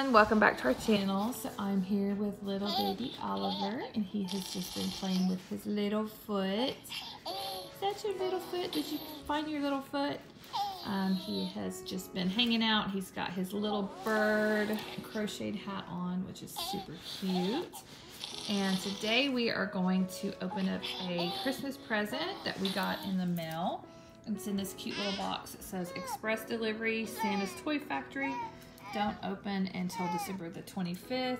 everyone, welcome back to our channel. So I'm here with little baby Oliver and he has just been playing with his little foot. Is that your little foot? Did you find your little foot? Um, he has just been hanging out. He's got his little bird crocheted hat on, which is super cute. And today we are going to open up a Christmas present that we got in the mail. It's in this cute little box. It says Express Delivery, Santa's Toy Factory. Don't open until December the 25th.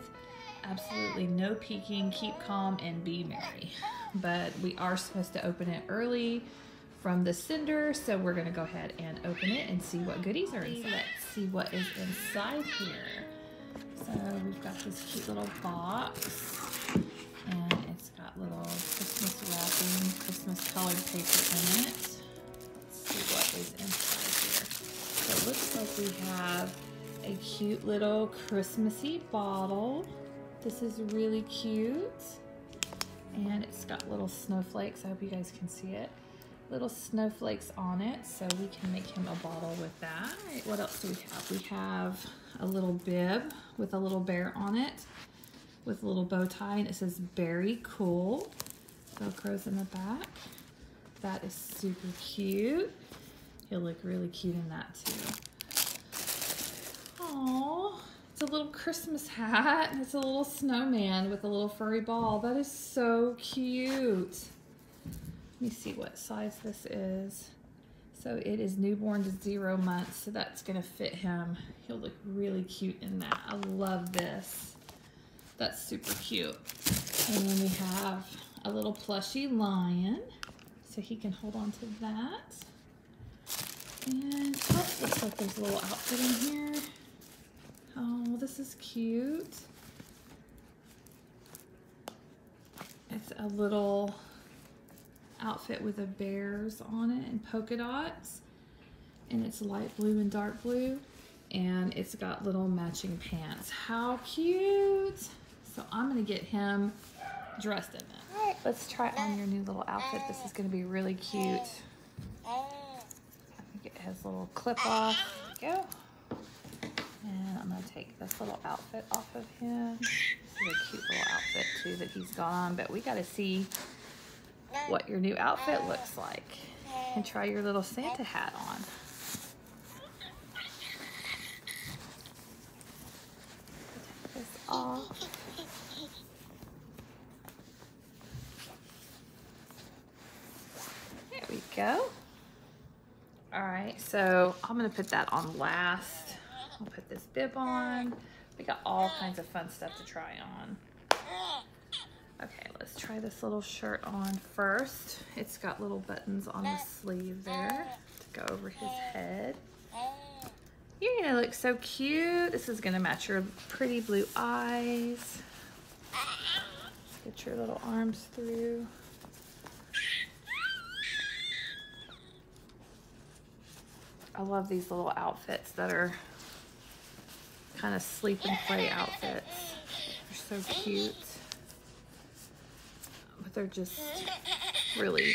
Absolutely no peeking. Keep calm and be merry. But we are supposed to open it early from the sender, so we're gonna go ahead and open it and see what goodies are inside. Let's see what is inside here. So we've got this cute little box and it's got little Christmas wrapping, Christmas colored paper in it. Let's see what is inside here. So it looks like we have a cute little Christmassy bottle. This is really cute. And it's got little snowflakes. I hope you guys can see it. Little snowflakes on it, so we can make him a bottle with that. what else do we have? We have a little bib with a little bear on it with a little bow tie, and it says Berry Cool. Velcro's in the back. That is super cute. He'll look really cute in that too. Oh, it's a little Christmas hat. It's a little snowman with a little furry ball. That is so cute. Let me see what size this is. So it is newborn to zero months, so that's gonna fit him. He'll look really cute in that. I love this. That's super cute. And then we have a little plushy lion, so he can hold on to that. And oh, looks like there's a little outfit in here. Oh, this is cute. It's a little outfit with a bears on it and polka dots. And it's light blue and dark blue. And it's got little matching pants. How cute. So I'm gonna get him dressed in it. Let's try on your new little outfit. This is gonna be really cute. I get his little clip off. There go. Take this little outfit off of him. This is a cute little outfit too that he's got on, but we gotta see what your new outfit looks like and try your little Santa hat on. Take this off. There we go. All right, so I'm gonna put that on last. Bib on. We got all kinds of fun stuff to try on. Okay, let's try this little shirt on first. It's got little buttons on the sleeve there to go over his head. You're gonna look so cute. This is gonna match your pretty blue eyes. Get your little arms through. I love these little outfits that are kind of sleep and play outfits. They're so cute. But they're just really,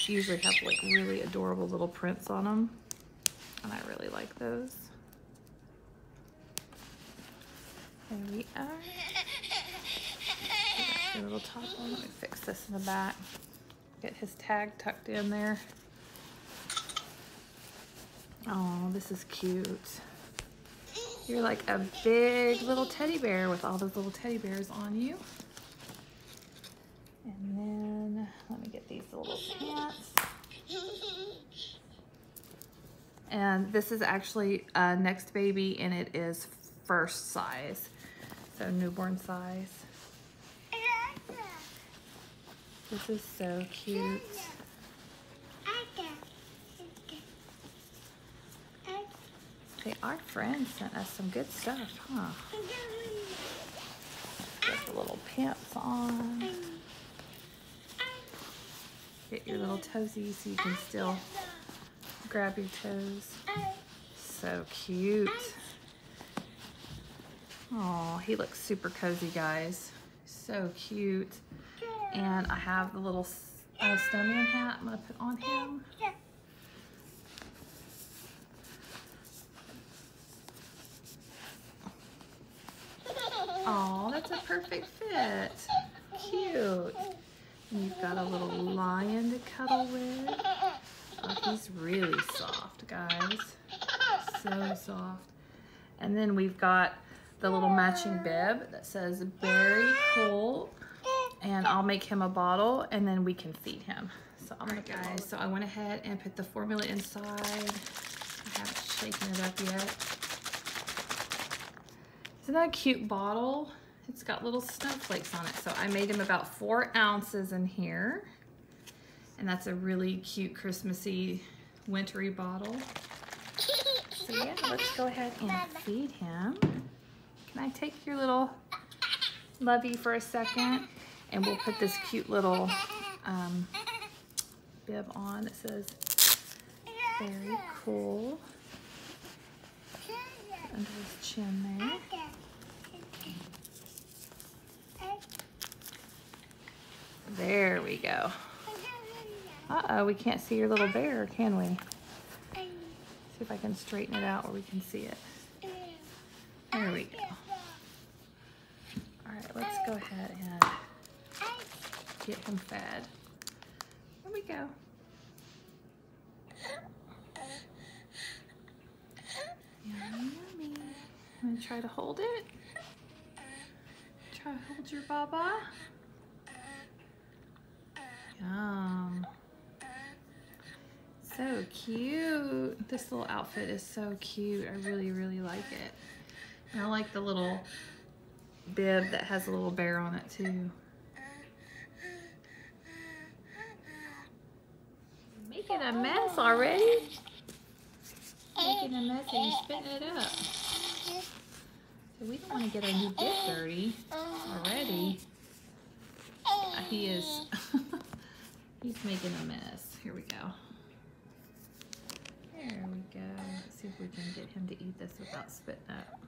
usually have like really adorable little prints on them. And I really like those. There we are. Little top on. Let me fix this in the back. Get his tag tucked in there. Oh, this is cute. You're like a big little teddy bear with all those little teddy bears on you. And then let me get these little pants. And this is actually uh, next baby and it is first size. So newborn size. This is so cute. Okay, our friend sent us some good stuff, huh? Get the little pants on. Get your little toesies so you can still grab your toes. So cute. Oh, he looks super cozy, guys. So cute. And I have the little uh, snowman hat I'm gonna put on him. Perfect fit. Cute. And you've got a little lion to cuddle with. Oh, he's really soft, guys. So soft. And then we've got the little matching bib that says Berry Cool. And I'll make him a bottle and then we can feed him. So I'm gonna guys, so I went ahead and put the formula inside. I haven't shaken it up yet. Isn't that a cute bottle? It's got little snowflakes on it. So I made him about four ounces in here. And that's a really cute Christmassy wintry bottle. So yeah, let's go ahead and feed him. Can I take your little lovey for a second? And we'll put this cute little um, bib on that says very cool under his chin there. There we go. Uh-oh, we can't see your little bear, can we? See if I can straighten it out where we can see it. There we go. All right, let's go ahead and get him fed. There we go. Yummy, yummy. I'm gonna try to hold it. Try to hold your baba. Yum. So cute. This little outfit is so cute. I really, really like it. And I like the little bib that has a little bear on it too. Making a mess already? Making a mess and you spitting it up. So we don't want to get our new bib dirty already. He is. He's making a mess. Here we go. There we go. Let's see if we can get him to eat this without spitting up.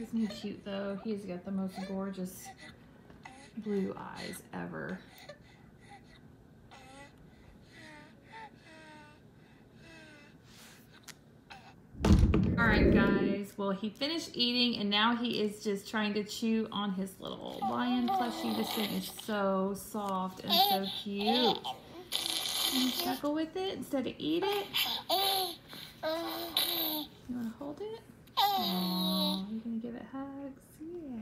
Isn't he cute though? He's got the most gorgeous blue eyes ever. All right, guys. Well, he finished eating and now he is just trying to chew on his little lion plushie. This thing is so soft and so cute. You snuggle with it instead of eat it? You want to hold it? Oh, you gonna give it hugs? Yeah.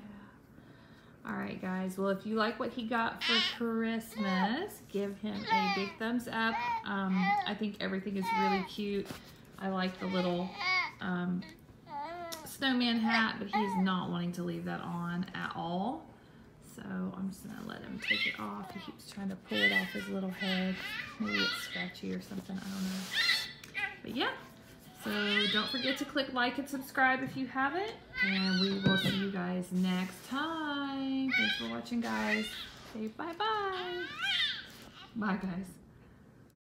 All right, guys. Well, if you like what he got for Christmas, give him a big thumbs up. Um, I think everything is really cute. I like the little um, snowman hat, but he's not wanting to leave that on at all. So I'm just gonna let him take it off. He keeps trying to pull it off his little head. Maybe it's scratchy or something, I don't know. But yeah, so don't forget to click like and subscribe if you haven't. And we will see you guys next time. Thanks for watching, guys. Say bye-bye. Bye, guys.